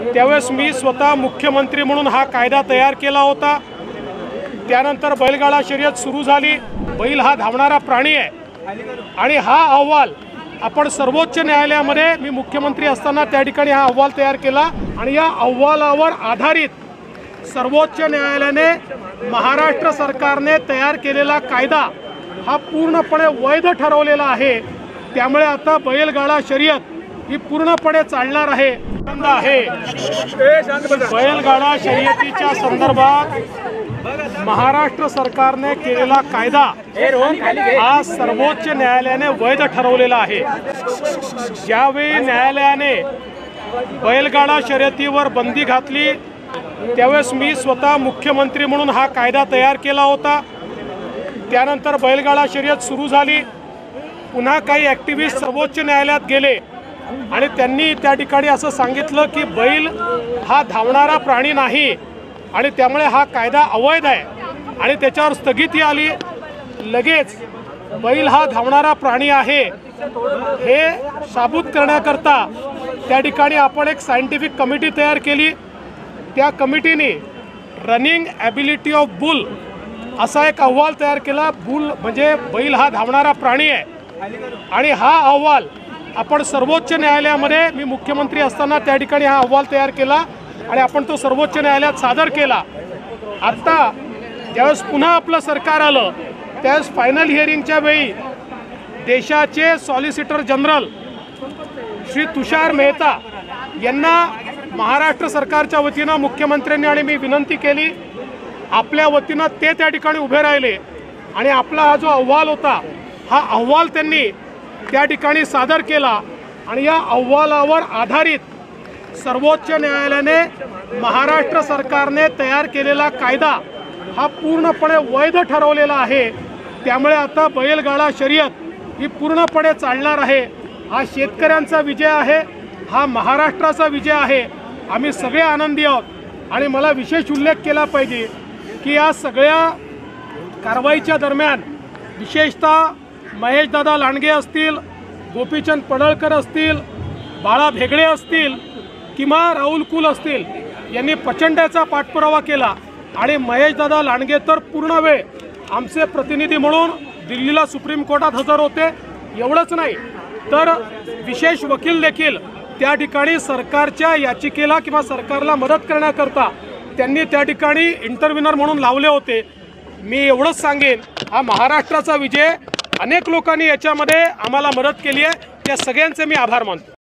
त्यावेळेस मी स्वतः मुख्यमंत्री म्हणून हा कायदा तयार केला होता. त्यानंतर बैलगाडा शर्यत सुरू झाली. बैल हा धावणारा प्राणी आहे. आणि हा अहवाल आपण सर्वोच्च न्यायालयामध्ये मी मुख्यमंत्री असताना त्या ठिकाणी हा अहवाल तयार केला. आणि या अहवालावर आधारित सर्वोच्च न्यायालयाने महाराष्ट्र सरकारने तयार केलेला कायदा हा पूर्णपणे वैध ठरवलेला आहे. त्यामुळे आता बैलगाडा शर्यत ही पूर्णपणे चालणार आहे. आनंद आहे. बैलगाडा शर्यतीच्या संदर्भात महाराष्ट्र सरकारने केलेला कायदा हा सर्वोच्च न्यायालयाने वैध ठरवलेला आहे. ज्यावेळी न्यायालयाने बैलगाडा शर्यतीवर बंदी घातली त्यावेळेस मी स्वतः मुख्यमंत्री म्हणून हा कायदा तयार केला होता. त्यानंतर बैलगाडा शर्यत सुरू झाली. पुन्हा काही ॲक्टिव्हिस्ट सर्वोच्च न्यायालयात गेले. आणि त्यांनी त्या ठिकाणी असं सांगितलं की बैल हा धावणारा प्राणी नाही आणि त्यामुळे हा कायदा अवैध आहे. आणि त्याच्यावर स्थगिती आली. लगेच बैल हा धावणारा प्राणी आहे. हे साबूत करण्याकरता त्या ठिकाणी आपण एक सायंटिफिक कमिटी तयार केली. त्या कमिटीने रनिंग ॲबिलिटी ऑफ बुल असा एक अहवाल तयार केला. बुल म्हणजे बैल हा धावणारा प्राणी आहे. आणि हा अहवाल आपण सर्वोच्च न्यायालयामध्ये मी मुख्यमंत्री असताना त्या ठिकाणी हा अहवाल तयार केला आणि आपण तो सर्वोच्च न्यायालयात सादर केला. आत्ता ज्यावेळेस पुन्हा आपलं सरकार आलं त्यावेळेस फायनल हिअरिंगच्या वेळी देशाचे सॉलिसिटर जनरल श्री तुषार मेहता यांना महाराष्ट्र सरकारच्या वतीनं मुख्यमंत्र्यांनी आणि मी विनंती केली आपल्या वतीनं ते त्या ठिकाणी उभे राहिले आणि आपला हा जो अहवाल होता हा अहवाल त्यांनी त्या ठिकाणी सादर केला आणि या अहवालावर आधारित सर्वोच्च न्यायालयाने महाराष्ट्र सरकारने तयार केलेला कायदा हा पूर्णपणे वैध ठरवलेला आहे. त्यामुळे आता बैलगाडा शर्यत ही पूर्णपणे चालणार आहे. हा शेतकऱ्यांचा विजय आहे. हा महाराष्ट्राचा विजय आहे. आम्ही सगळे आनंदी आहोत. आणि मला विशेष उल्लेख केला पाहिजे की या सगळ्या कारवाईच्या दरम्यान विशेषतः महेशदादा लांडगे असतील गोपीचंद पडळकर असतील बाळा भेगडे असतील किंवा राहुल कुल असतील यांनी प्रचंडाचा पाठपुरावा केला. आणि महेशदादा लांडगे तर पूर्ण वेळ आमचे प्रतिनिधी म्हणून दिल्लीला सुप्रीम कोर्टात हजर होते. एवढंच नाही तर विशेष वकील देखील त्या ठिकाणी सरकारच्या याचिकेला किंवा सरकारला मदत करण्याकरता त्यांनी त्या ठिकाणी इंटरव्हिनर म्हणून लावले होते. मी एवढंच सांगेन हा महाराष्ट्राचा विजय अनेक लोकांनी याच्यामध्ये आम्हाला मदत केली आहे. त्या सगळ्यांचे मी आभार मानतो.